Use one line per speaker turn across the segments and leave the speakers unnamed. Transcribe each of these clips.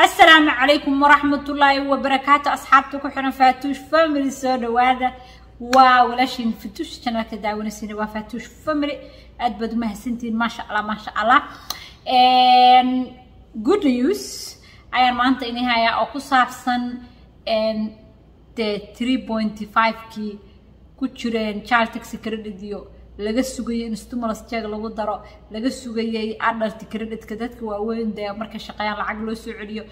السلام عليكم ورحمة الله وبركاته أصحابتكم حنا فاتوش فاميلي سودا وهذا وولاشين فتوش كنا كداونا سينا وفاتوش فاميلي أدبدو ما سنتين ما شاء الله ما شاء الله and good news ayaan maanta ini hayaa oo ku saabsan dee 3.5kii ku jireen child tax credit iyo laga sugayay in stimulus check lagu daro laga sugayay adult creditka. Dadka waaweyn dee markay shaqeeyaan lacag loo soo celiyo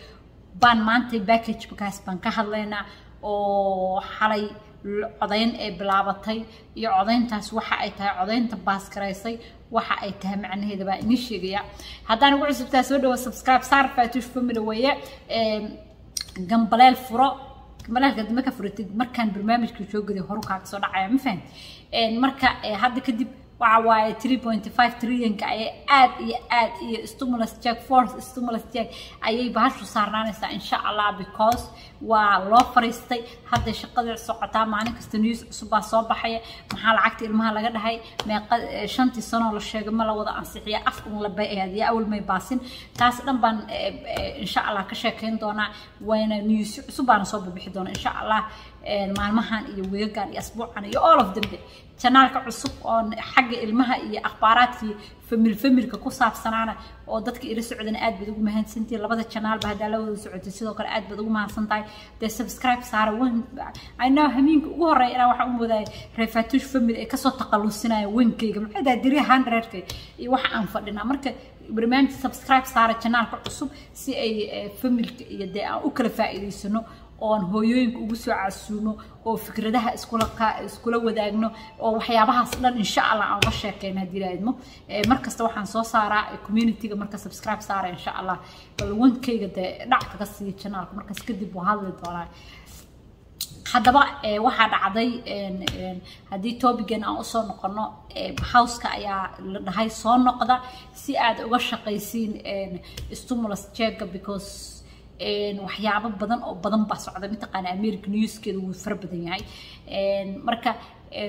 baan maanta package bakaas baan ka hadlaynaa oo xalay codayn ay bilaabatay iyo codayntaas waxa ay tahay codaynta baaskaraysay waxa ay tahay macnaheeda baa inii sheegaya haddaan ugu cusubtaa soo dhawo subscribe saar faatush family weeye. Gambaleel furo gambaleelka dima ka furatid markaan barnaamijka soo gediy horukaa ka soo dhacaya ma fahan marka hadda kadib waxa waaye 3.5 trillion-ka ayay aad iyo aad iyo stimulus check force stimulus check ayay bahashu saarnaanaysaa insha allah because waa loo fariistay. Hadday shaqadii socotaa maalin kasta news cusub soo baxaya maxaa lacagta ilmaha laga dhahay? Meeqa shantii sanoo la sheegay ma la wada ansixiya af la bayadiya awal may baasin. Taas dhan baan insha allah ka sheekeyn doonaa wayna news cusub baana soo bixi doona insha allah maalmahan iyo weegan iyo asbuucan iyo all of them janaalka cusub oo xagga ilmaha iyo akhbaaraadkii famil familka ku saabsanaana oo dadka ila socdana aad baad ugu mahadsantihiin. Labada janaalba haddaa la wada sidoo kale aad baad ugu mahadsan tahay dee subscribe saara ano hamiinka ugu horreeya inaa waxaan u moodahay reefatush family ay ka soo taqalusinaya wenkeyga maxay diri hundredka iyo waxa aan fadhinaa. Marka barnaamij subscribe saara janaalka cusub si ay familka iyo dee aan u kala faa'iidaysano oon hooyooyinka ugu soo casuumo oo fikradaha iskula wadaagno oo waxyaabahaas dhan insha allah aan uga sheekeyna haddii laadmo markasta waxaan soo saaraa communityga marka subscribe saara insha allah bal wankayga dee dhac kaga siiya janaalka markaas kadib waa hadli doonaa. Haddaba waxaa dhacday haddii topigan aan u soo noqono howska ayaa la dhahay soo noqda. Si aad uga shaqaysiin stimulus checka because waxyaabo badan oo badan baa socda. Mataqaana america newskeeda wuu fara badan yahay. Marka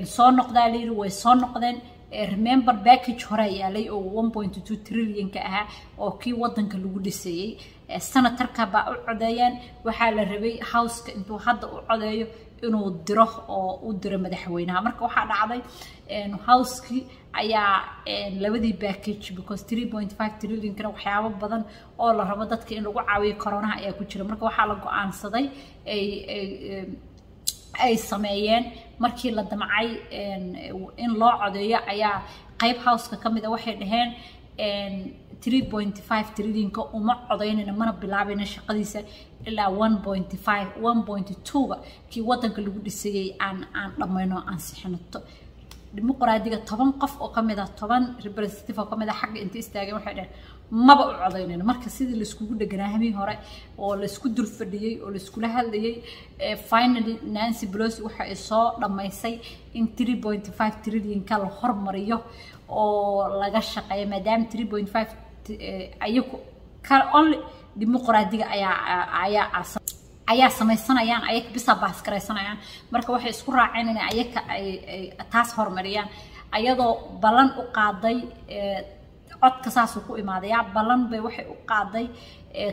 soo noqdaa layiri way soo noqdeen. Remember package hore yaalay oo 1.2 trillion-ka ahaa oo kii wadanka lagu dhisayey. Senatarka baa u codeeyeen waxaa la rabay houseka intuu hadda u codeeyo inuu diro oo u diro madaxweynaha. Marka waxaa dhacday housekii ayaa labadii package because 3.5 trillion-kana waxyaabo badan oo la rabo dadka in lagu caawiyo coronaha ayaa ku jira. Marka waxaa la go'aansaday ay ay sameeyeen. Markii la damcay in loo codeeyo ayaa qayb houseka ka mid a waxay dhaheen 3.5 trillion-ka uma codaynayna mana bilaabayna shaqadiisa ilaa 1.5 1.2-ga kii wadanka lagu dhisayay aan aan dhammayno ansixinato dimuqraadiga toban qof oo ka mid ah toban representative oo ka mid ah xagga inta istaageen waxay dhaheen maba u codaynayno marka sidii laiskugu dheganaa hore oo la isku dul fadhiyey oo laiskula hadlayay finally nancy pelosi waxa ay soo dhammaysay in 3.5 trillion-ka la hormariyo oo laga shaqeeyo maadaama 3.5 ayagu only dimuqraadiga ayaa ayaa ayaa samaysanayaan ayaka bisa baaskaraysanayaan marka waxay isku raaceen in ayaka ay taas horumariyaan ayadoo ballan u qaaday codka saasuu ku imaadayaa ballan bay waxay u qaaday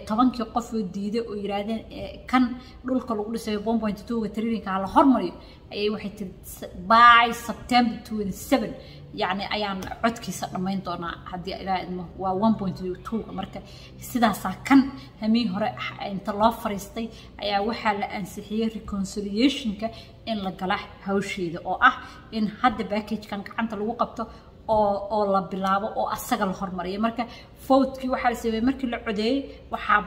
tobankii qof oo diiday oo yiraahdeen kan dhulka lagu dhisayo one point two-ga trillion-ka la hormariyo ayay waxay tiri by september twenty seven yacni ayaan codkiisa dhammayn doonaa haddii ilaa idmo waa one point two-ga marka. Sidaasaa kan hamiin hore inta loo fariistay ayaa waxaa la ansixiyey reconciliationka in la gala hawsheeda oo ah in hadda packagekan gacanta lagu qabto oo oo la bilaabo oo asaga la hormariyay marka fowtkii waxaa la sameeyey markii la codeeyey waxaa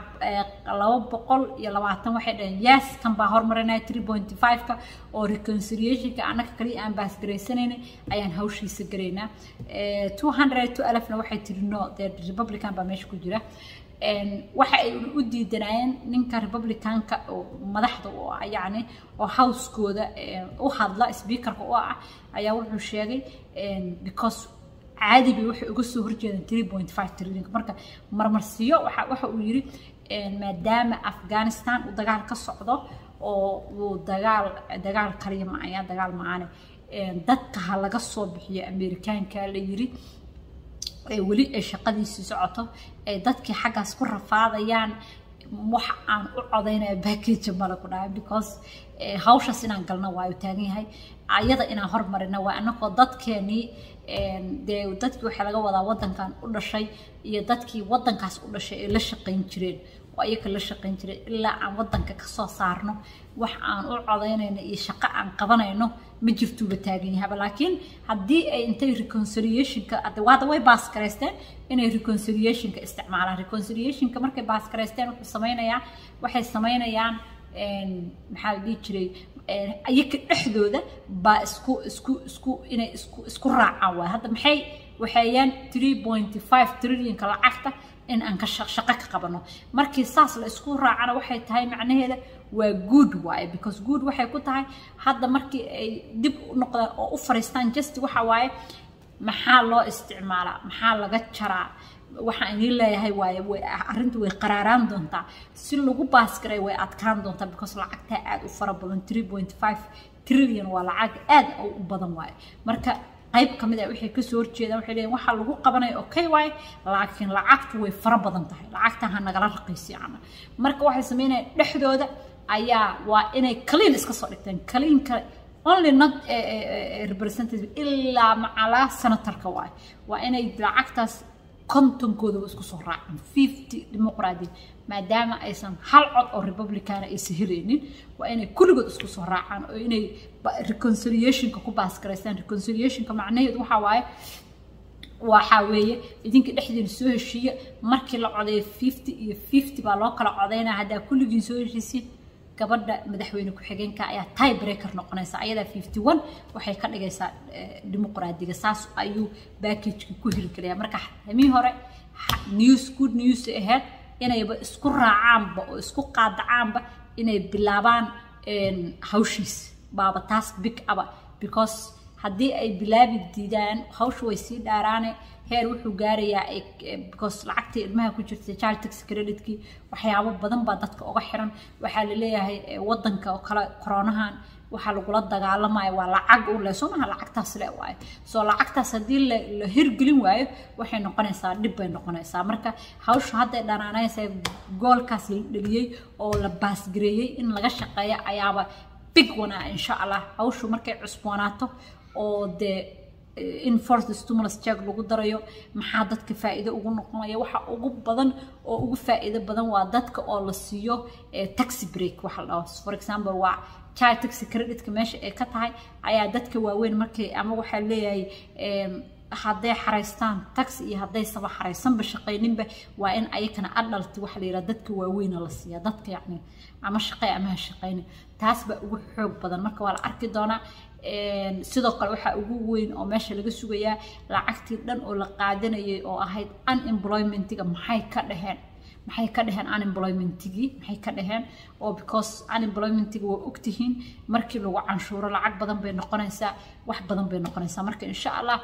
laba boqol iyo labaatan waxay dhaheen yes kan baa hormarinaya three point five-ka oo reconciliationka annaka kaliya aan baasgaraysanayna ayaan hawshiisa garaynaa. Two hundred two alfna waxay tiri no dee republican baa meesha ku jira waxa ay u diidanayeen ninka republicanka oo madaxda u ah yacni oo housekooda u hadla speakerka u ah ayaa wuxuu sheegay because caadi bay waxay uga soo horjeedaan three point five trillion. Marka marmarsiyo waxa waxa uu yiri maadaama afghanistan uu dagaal ka socdo oo uu dagaal dagaal kaliya ma ayaa dagaal maane dadka ha laga soo bixiyo amerikaanka la yiri weli ay shaqadiisii socoto ay dadkii xaggaas ku rafaadayaan wax aan u codaynaya package male ku dhahay because hawshaas inaan galno waayu taagan yahay. Ayada inaan hormarina waa anagoo dadkeenii dee dadkii waxaa laga wadaa wadankan u dhashay iyo dadkii wadankaas u dhashay ay la shaqayn jireen oo ayaga la shaqayn jireen ilaa aan wadanka ka soo saarno. Wax aan u codaynayno iyo shaqo aan qabanayno ma jirtuuba taagan yahaba laakiin haddii ay intay reconciliationka hadda way baaskaraysteen inay reconciliationka isticmaalaan. Reconciliationka markay baaskaraysteen wuxuu samaynayaa waxay samaynayaan maxaa la dhihi jiray ayaga dhexdooda baa isku isku isku inay isku isku raacaan waay. Hadda maxay waxeeyaan trillionka lacagta in aan shaqo ka qabano. Markii saas la isku raacana waxay tahay macnaheeda waa good waaye because good waxay ku tahay hadda markii ay dib noqdaan oo u fariistaan just waxa waaye maxaa loo isticmaalaa maxaa laga jaraa waxaan idiin leeyahay waaye arrintu way qaraaraan doontaa. Si lagu baasgaray way adkaan doontaa because lacagtaa aad u fara badan three point five trillion waa lacag aad u badan waaye. Marka qayb ka mid ah waxay ka soo horjeedaan waxay leeyihiin waxaa lagu qabanaya okay waaye laakiin lacagtu way fara badan tahay. Lacagta ha nagala raqiisi ama. Marka waxay sameynayaan dhexdooda ayaa waa inay clean iska soo dhigteen. Cleanka only not representative ilaa macalaa senatorka waaye waa inay lacagtaas kontonkoodaba isku soo raaceen fifty dimuqraadi maadaama aysan hal cod oo republicana aysan helaynin waa inay kulligood isku soo raacaan oo inay reconciliationka ku baasgaraystaan reconciliationka macnaheedu waxaa waaye waxaa weeye idinka dhexdiina soo heshiiya markii la codeeyo fifty iyo fifty baa loo kala codeynaya haddaa kulligiin soo heshiisiin gabadha madaxweyne ku-xigeenka ayaa tie breaker noqonaysa ayadaa fifty one waxay ka dhigaysaa dimuqraadiga. Saas ayuu backageka ku hirgelaya marka hamii hore news good news ahayd inayba isku raacaanba oo isku qaadacaanba inay bilaabaan hawshiis. Baaba taas big aba because haddii ay bilaabi diidaan hawsha way sii dhaaraane. Heer wuxuu gaarayaa because lacagtii ilmaha ku jirta child tax waxyaabo badan baa dadka uga xiran. Waxaa la leeyahay wadanka oo kale koronahan waxaa lagula dagaalamaya waa lacag u le soo lacagtaas le waayo. Soo lacagtaas haddii la hirgelin waayo waxay noqonaysaa dhib bay noqonaysaa. Marka hawsha hadday dhanaanaysa goolkaas la dheliyey oo la baasgareeyey in laga shaqeeyo ayaaba big ah insha allah. Hawshu markay cusboonaato oo dee in forced stimulus check lagu darayo maxaa dadka faa'iido ugu noqonaya? Waxa ugu badan oo ugu faa'iido badan waa dadka oo la siiyo taxi break waxa la dhaho. For example waa child taxi creditka meesha ay ka tahay ayaa dadka waaweyn markay ama waxaa leeyahay hadday xaraystaan taxi iyo hadday saba xaraysanba shaqayninba waa in ayakana adalti waxa la yidhaha dadka waaweyna la siiya. Dadka yacni ama shaqey ama ha shaqaynin. Taas ugu xoog badan. Marka waa la arki doonaa sidoo kale waxaa ugu weyn oo meesha laga sugayaa lacagtii dhan oo la qaadanayay oo ahayd unemploymentiga maxay ka dhaheen? Maxay ka dhaheen unemploymentigii maxay ka dhaheen? Oo because unemploymentiga waa ogtihiin markii lagu canshuuro lacag badan bay noqonaysaa wax badan bay noqonaysaa. Marka insha allah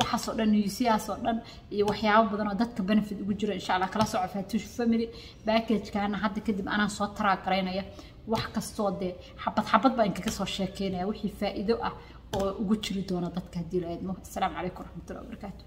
waxaasoo dhan newsiyaasoo dhan iyo waxyaabo badan oo dadka benefit ugu jiro insha allah kala soco fatush family packagekana hadda kadib anaa soo taraagaraynaya wax kastoo dee xabad xabad baa inkaga soo sheekeynaya wixii faa'iido ah oo ugu jiri doona dadka haddii la idmo asalaamu calaykum waraxmatullahi wabarakaatu